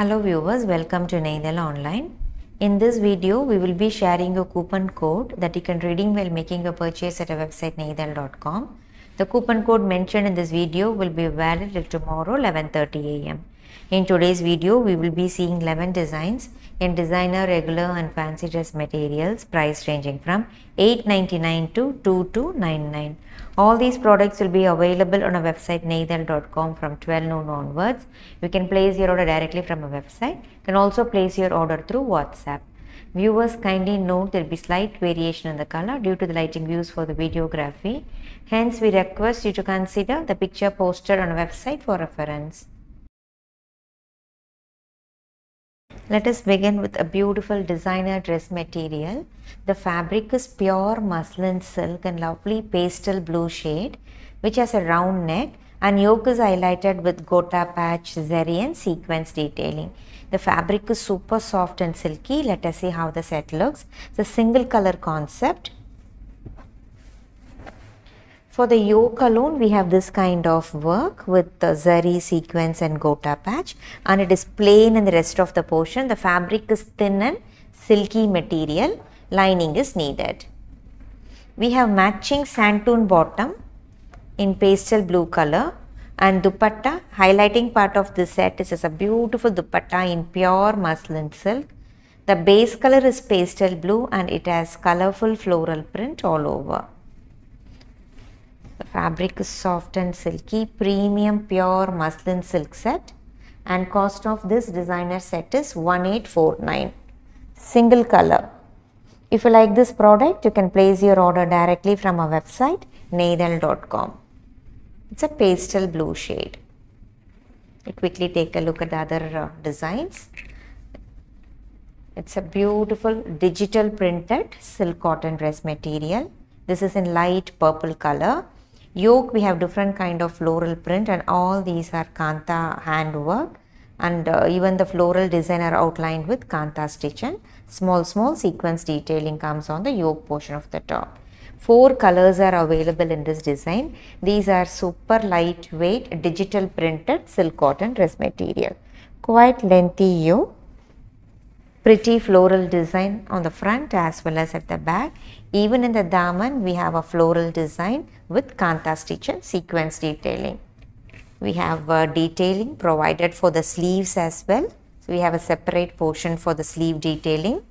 Hello viewers, welcome to Neidhal Online. In this video, we will be sharing a coupon code that you can redeem while making a purchase at our website neidhal.com. The coupon code mentioned in this video will be valid till tomorrow 11.30 am. In today's video, we will be seeing 11 designs in designer, regular and fancy dress materials price ranging from 8.99 to 2299. All these products will be available on our website neidhal.com from 12 noon onwards. You can place your order directly from our website. You can also place your order through WhatsApp. Viewers kindly note there will be slight variation in the color due to the lighting views for the videography. Hence, we request you to consider the picture posted on our website for reference. Let us begin with a beautiful designer dress material. The fabric is pure muslin silk and lovely pastel blue shade which has a round neck and yoke is highlighted with gota patch, zari and sequence detailing. The fabric is super soft and silky. Let us see how the set looks. It's a single color concept. For the yoke alone, we have this kind of work with the zari sequence and gota patch and it is plain in the rest of the portion. The fabric is thin and silky material. Lining is needed. We have matching santoon bottom in pastel blue color and dupatta. Highlighting part of this set is a beautiful dupatta in pure muslin silk. The base color is pastel blue and it has colorful floral print all over. Fabric is soft and silky, premium pure muslin silk set and cost of this designer set is 1849. Single color. If you like this product, you can place your order directly from our website neidhal.com. It's a pastel blue shade. We quickly take a look at the other uh, designs. It's a beautiful digital printed silk cotton dress material. This is in light purple color yoke we have different kind of floral print and all these are kanta handwork. And uh, even the floral design are outlined with kanta stitch and small small sequence detailing comes on the yoke portion of the top. Four colors are available in this design. These are super lightweight digital printed silk cotton dress material. Quite lengthy yoke pretty floral design on the front as well as at the back. Even in the daman, we have a floral design with kanta stitch and sequence detailing. We have uh, detailing provided for the sleeves as well. So, we have a separate portion for the sleeve detailing.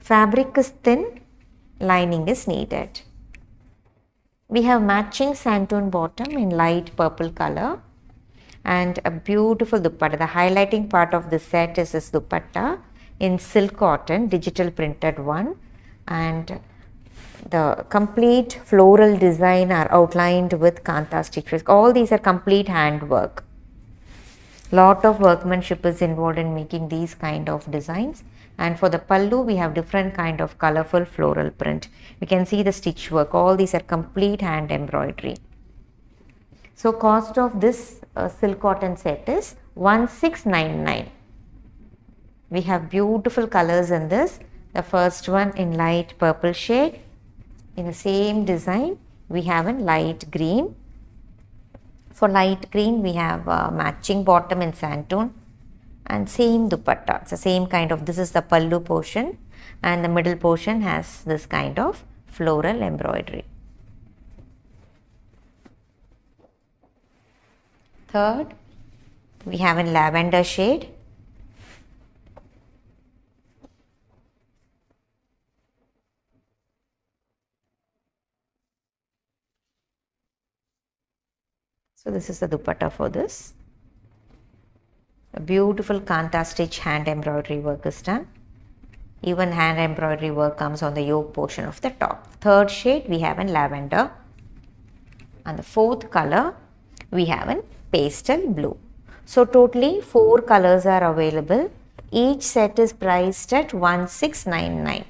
Fabric is thin, lining is needed. We have matching santoon bottom in light purple color and a beautiful dupatta. The highlighting part of the set is this dupatta in silk cotton, digital printed one and the complete floral design are outlined with kanta stitches. All these are complete handwork. Lot of workmanship is involved in making these kind of designs and for the pallu we have different kind of colorful floral print. We can see the stitch work. All these are complete hand embroidery. So cost of this uh, silk cotton set is 1699. We have beautiful colors in this. The first one in light purple shade. In the same design we have in light green. For light green we have uh, matching bottom in santoon and same dupatta. It's the same kind of this is the pallu portion and the middle portion has this kind of floral embroidery. Third, we have in lavender shade. So this is the dupatta for this. A beautiful kanta stitch hand embroidery work is done. Even hand embroidery work comes on the yoke portion of the top. Third shade we have in lavender. And the fourth color we have in pastel blue. So totally four colors are available. Each set is priced at 1699.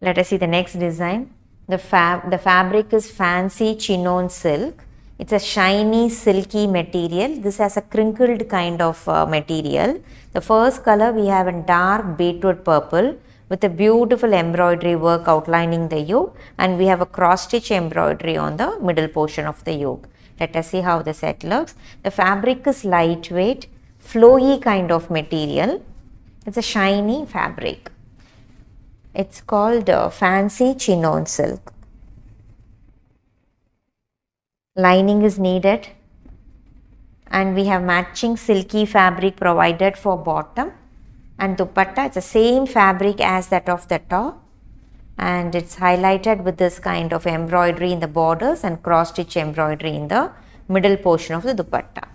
Let us see the next design. The, fab the fabric is fancy chinon silk. It's a shiny silky material. This has a crinkled kind of uh, material. The first color we have in dark beetroot purple with a beautiful embroidery work outlining the yoke and we have a cross stitch embroidery on the middle portion of the yoke. Let us see how the set looks. The fabric is lightweight, flowy kind of material. It's a shiny fabric. It's called uh, fancy chinon silk. Lining is needed. And we have matching silky fabric provided for bottom. And dupatta it's the same fabric as that of the top. And it's highlighted with this kind of embroidery in the borders and cross stitch embroidery in the middle portion of the dupatta.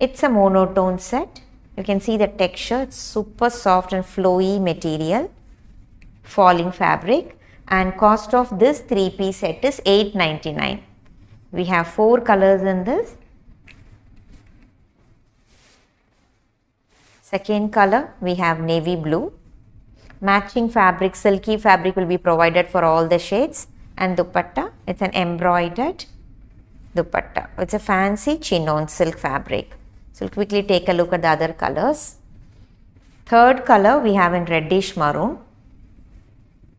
It's a monotone set. You can see the texture, it's super soft and flowy material, falling fabric and cost of this 3 piece set is 8.99. We have 4 colors in this Second color we have navy blue. Matching fabric, silky fabric will be provided for all the shades and dupatta. It's an embroidered dupatta. It's a fancy chinon silk fabric. So we'll quickly take a look at the other colors. Third color we have in reddish maroon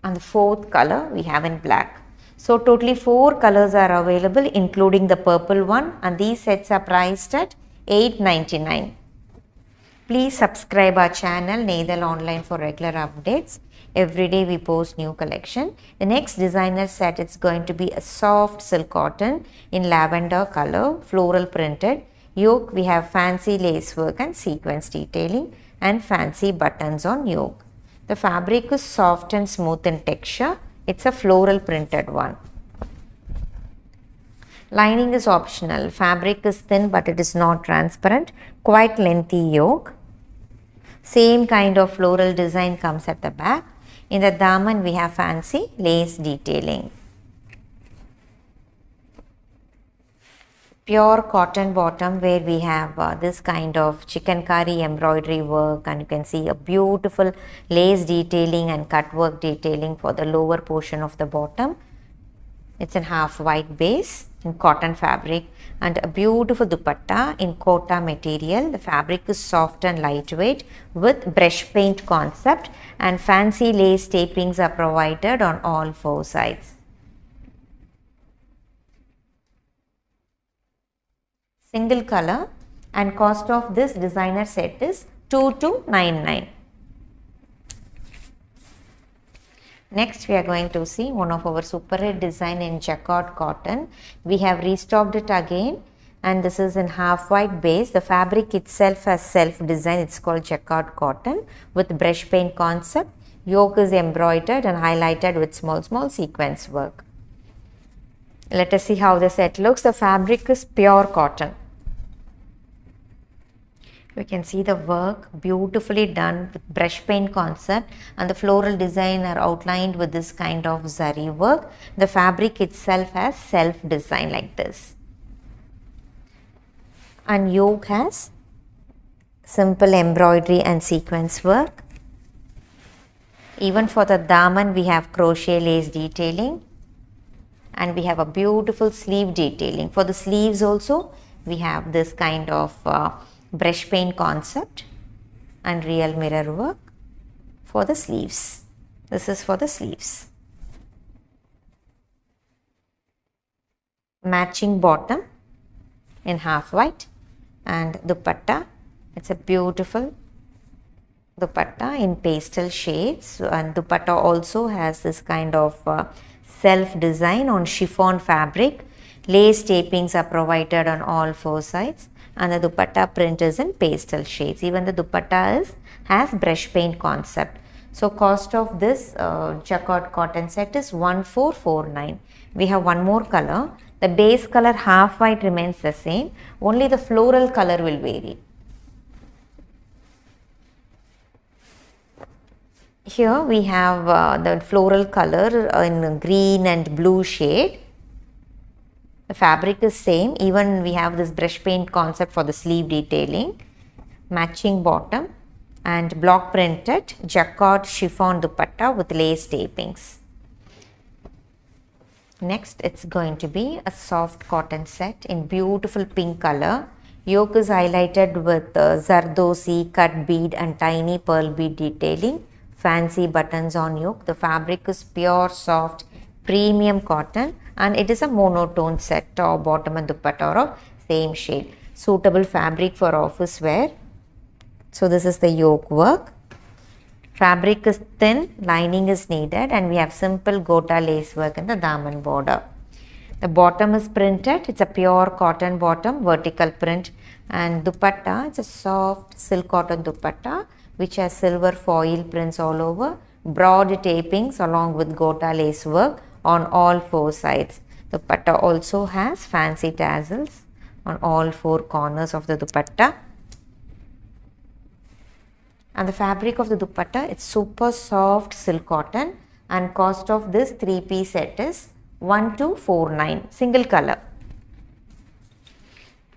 and the fourth color we have in black. So totally four colors are available including the purple one and these sets are priced at 8.99. Please subscribe our channel Neidhal Online for regular updates. Every day we post new collection. The next designer set is going to be a soft silk cotton in lavender color, floral printed. Yoke we have fancy lace work and sequence detailing and fancy buttons on yoke. The fabric is soft and smooth in texture. It's a floral printed one. Lining is optional. Fabric is thin but it is not transparent. Quite lengthy yoke. Same kind of floral design comes at the back. In the daman we have fancy lace detailing. Pure cotton bottom where we have uh, this kind of chikankari embroidery work and you can see a beautiful lace detailing and cut work detailing for the lower portion of the bottom. It's in half white base in cotton fabric and a beautiful dupatta in kota material. The fabric is soft and lightweight with brush paint concept and fancy lace tapings are provided on all four sides. Single color and cost of this designer set is 2299. Next we are going to see one of our super red design in jacquard cotton. We have restocked it again and this is in half white base. The fabric itself has self design. It's called jacquard cotton with brush paint concept. Yoke is embroidered and highlighted with small small sequence work. Let us see how the set looks. The fabric is pure cotton. You can see the work beautifully done with brush paint concept and the floral design are outlined with this kind of zari work. The fabric itself has self design like this. And yoke has simple embroidery and sequence work. Even for the daman we have crochet lace detailing and we have a beautiful sleeve detailing. For the sleeves also we have this kind of uh, brush paint concept and real mirror work for the sleeves. This is for the sleeves. Matching bottom in half white and dupatta. It's a beautiful dupatta in pastel shades and dupatta also has this kind of uh, self design on chiffon fabric. Lace tapings are provided on all four sides and the dupatta print is in pastel shades. Even the dupatta is has brush paint concept. So cost of this uh, jacquard cotton set is 1449. We have one more color. The base color half white remains the same. Only the floral color will vary. Here we have uh, the floral color in green and blue shade the fabric is same. Even we have this brush paint concept for the sleeve detailing. Matching bottom and block printed jacquard chiffon dupatta with lace tapings. Next, it's going to be a soft cotton set in beautiful pink color. Yoke is highlighted with uh, zardosi, cut bead and tiny pearl bead detailing. Fancy buttons on yoke. The fabric is pure soft premium cotton and it is a monotone set top bottom and dupatta or of same shade. Suitable fabric for office wear. So this is the yoke work. Fabric is thin, lining is needed and we have simple gota lace work in the daman border. The bottom is printed, it's a pure cotton bottom, vertical print and dupatta, it's a soft silk cotton dupatta which has silver foil prints all over, broad tapings along with gota lace work on all four sides. The dupatta also has fancy tassels on all four corners of the dupatta. And the fabric of the dupatta it's super soft silk cotton. And cost of this three piece set is 1249 single color.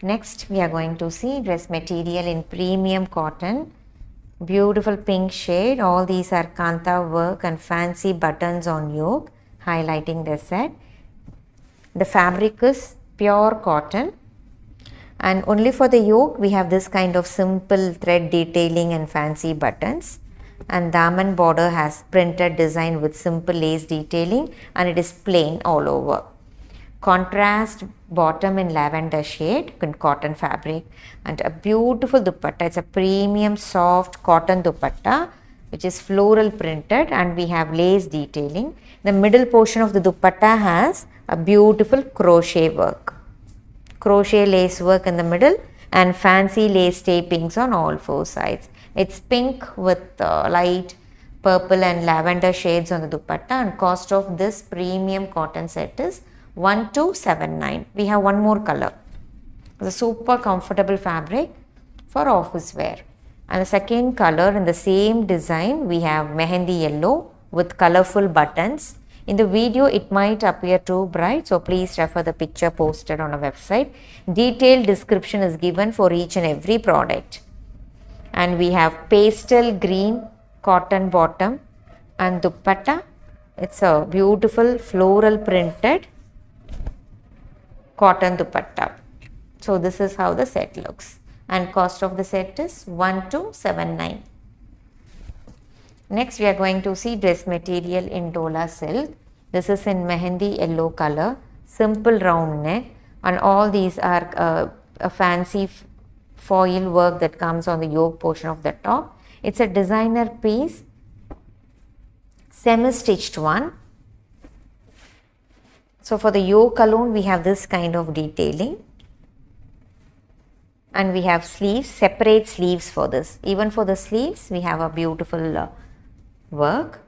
Next we are going to see dress material in premium cotton. Beautiful pink shade. All these are kanta work and fancy buttons on yoke highlighting the set. The fabric is pure cotton. And only for the yoke we have this kind of simple thread detailing and fancy buttons. And daman border has printed design with simple lace detailing and it is plain all over. Contrast bottom in lavender shade in cotton fabric. And a beautiful dupatta. It's a premium soft cotton dupatta which is floral printed and we have lace detailing. The middle portion of the dupatta has a beautiful crochet work crochet lace work in the middle and fancy lace tapings on all four sides. It's pink with uh, light purple and lavender shades on the dupatta and cost of this premium cotton set is 1279. We have one more color. It's a super comfortable fabric for office wear. And the second color in the same design we have mehendi yellow with colorful buttons in the video, it might appear too bright, so please refer the picture posted on our website. Detailed description is given for each and every product. And we have pastel green cotton bottom and dupatta. It's a beautiful floral printed cotton dupatta. So this is how the set looks and cost of the set is 1279. Next we are going to see dress material in Dola silk. This is in mehendi yellow color, simple round neck and all these are uh, a fancy foil work that comes on the yoke portion of the top. It's a designer piece, semi-stitched one. So for the yoke alone we have this kind of detailing and we have sleeves, separate sleeves for this. Even for the sleeves we have a beautiful uh, work.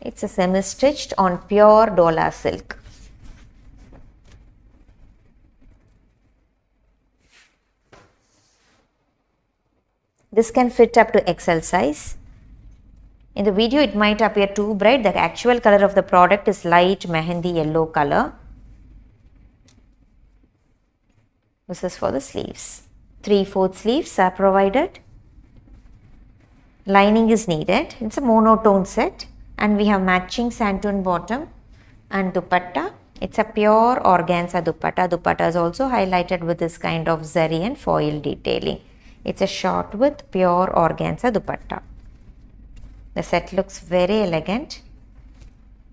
It's a semi-stitched on pure Dola silk. This can fit up to XL size. In the video it might appear too bright. The actual color of the product is light mehendi yellow color. This is for the sleeves. 3 4 sleeves are provided lining is needed. It's a monotone set and we have matching santoon bottom and dupatta. It's a pure organza dupatta. Dupatta is also highlighted with this kind of zari and foil detailing. It's a short with pure organza dupatta. The set looks very elegant.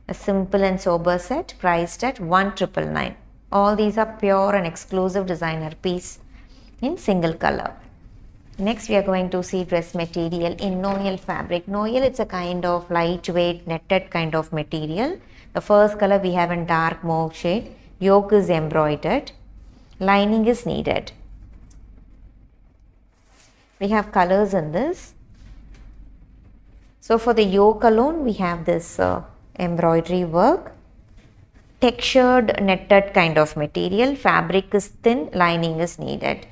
A simple and sober set priced at 1999. All these are pure and exclusive designer piece in single color. Next we are going to see dress material in noel fabric. Noel it's a kind of lightweight netted kind of material. The first color we have in dark mauve shade. Yoke is embroidered. Lining is needed. We have colors in this. So for the yoke alone we have this uh, embroidery work. Textured netted kind of material. Fabric is thin, lining is needed.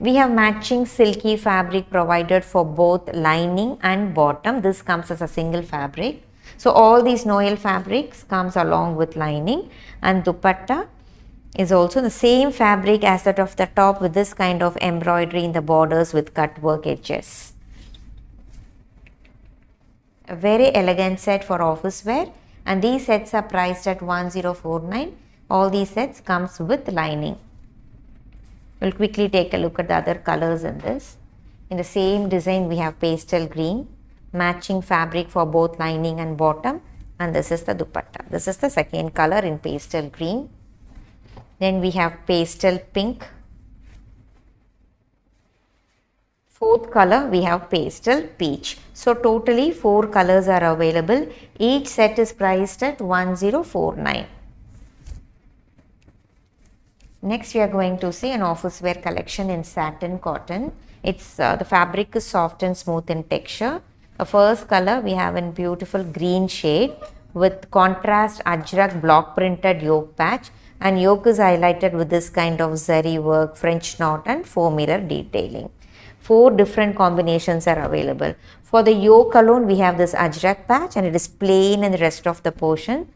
We have matching silky fabric provided for both lining and bottom. This comes as a single fabric. So all these Noel fabrics comes along with lining and dupatta is also the same fabric as that of the top with this kind of embroidery in the borders with cut work edges. A very elegant set for office wear and these sets are priced at 1049. All these sets comes with lining. We'll quickly take a look at the other colors in this. In the same design, we have pastel green, matching fabric for both lining and bottom. And this is the dupatta. This is the second color in pastel green. Then we have pastel pink. Fourth color, we have pastel peach. So, totally four colors are available. Each set is priced at 1049. Next, we are going to see an office wear collection in satin cotton. It's uh, the fabric is soft and smooth in texture. The first color we have in beautiful green shade with contrast ajrak block printed yoke patch and yoke is highlighted with this kind of zari work, French knot and four mirror detailing. Four different combinations are available. For the yoke alone, we have this ajrak patch and it is plain in the rest of the portion.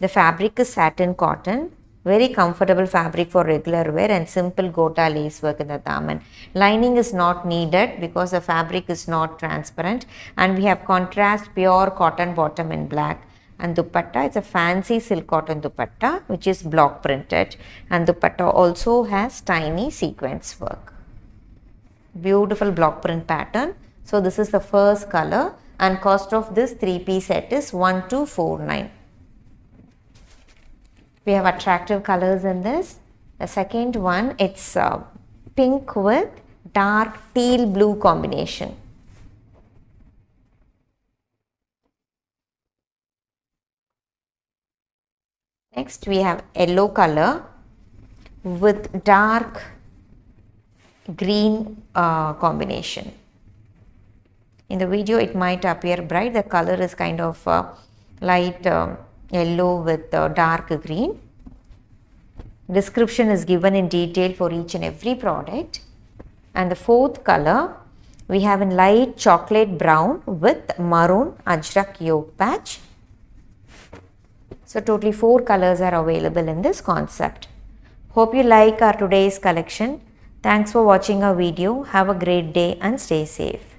The fabric is satin cotton very comfortable fabric for regular wear and simple gota lace work in the daman. Lining is not needed because the fabric is not transparent and we have contrast pure cotton bottom in black and dupatta is a fancy silk cotton dupatta which is block printed and dupatta also has tiny sequence work. Beautiful block print pattern. So this is the first color and cost of this 3 piece set is 1249. We have attractive colors in this. The second one, it's uh, pink with dark teal blue combination. Next, we have yellow color with dark green uh, combination. In the video, it might appear bright. The color is kind of uh, light um, yellow with uh, dark green. Description is given in detail for each and every product. And the fourth color we have in light chocolate brown with maroon ajrak yoke patch. So totally four colors are available in this concept. Hope you like our today's collection. Thanks for watching our video. Have a great day and stay safe.